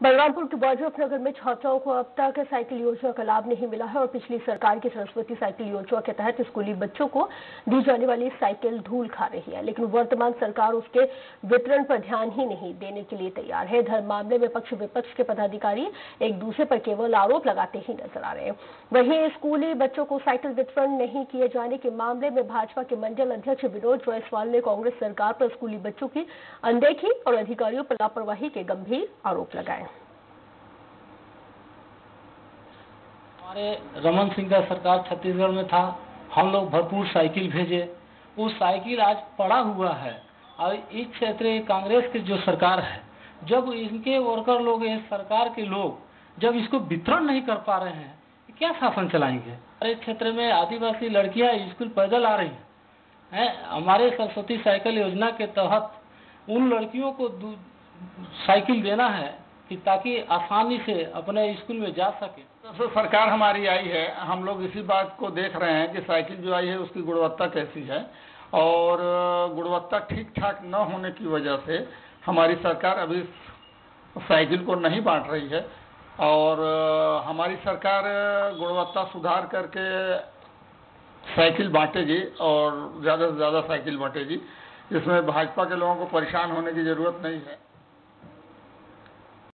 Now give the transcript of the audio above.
बलरामपुर के बॉर्जफनगर में छात्राओं को अब तक साइकिल योजना का लाभ नहीं मिला है और पिछली सरकार की सरस्वती साइकिल योजना के तहत स्कूली बच्चों को दी जाने वाली साइकिल धूल खा रही है, लेकिन वर्तमान सरकार उसके वितरण पर ध्यान ही नहीं देने के लिए तैयार है। धर्म मामले में पक्ष विपक्ष के पदाधिकारी एक दूसरे पर केवल आरोप लगाते ही नज़र आ रहे हैं। वहीं स्कूली बच्चों को साइकिल वितरण नहीं किए जाने के मामले में भाजपा के मंडल अध्यक्ष विनोद जायसवाल ने कांग्रेस सरकार पर स्कूली बच्चों की अनदेखी और अधिकारियों पर लापरवाही के गंभीर आरोप लगाए। हमारे रमन सिंह का सरकार छत्तीसगढ़ में था, हम लोग भरपूर साइकिल भेजे। वो साइकिल आज पड़ा हुआ है। और इस क्षेत्र कांग्रेस की जो सरकार है, जब इनके वर्कर लोग इस सरकार के लोग, जब इसको वितरण नहीं कर पा रहे हैं क्या शासन चलाएँगे? हमारे क्षेत्र में आदिवासी लड़कियाँ स्कूल पैदल आ रही हैं। हैं? हमारे सरस्वती साइकिल योजना के तहत उन लड़कियों को साइकिल देना है। कि ताकि आसानी से अपने स्कूल में जा सके। तो सरकार हमारी आई है, हम लोग इसी बात को देख रहे हैं कि साइकिल जो आई है, उसकी गुणवत्ता कैसी है। और गुणवत्ता ठीक ठाक न होने की वजह से हमारी सरकार अभी साइकिल को नहीं बांट रही है। और हमारी सरकार गुणवत्ता सुधार करके साइकिल बांटेगी और ज़्यादा से ज़्यादा साइकिल बांटेगी। इसमें भाजपा के लोगों को परेशान होने की ज़रूरत नहीं है।